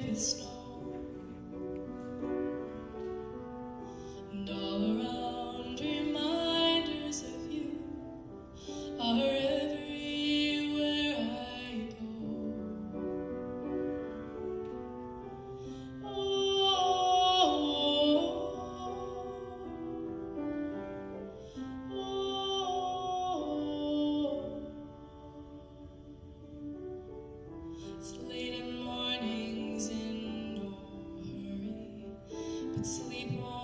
purposeful. sleep on.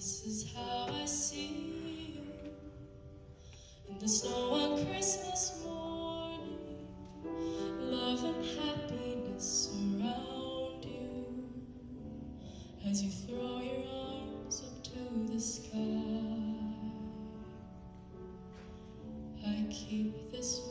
This is how I see you in the snow on Christmas morning. Love and happiness surround you as you throw your arms up to the sky. I keep this.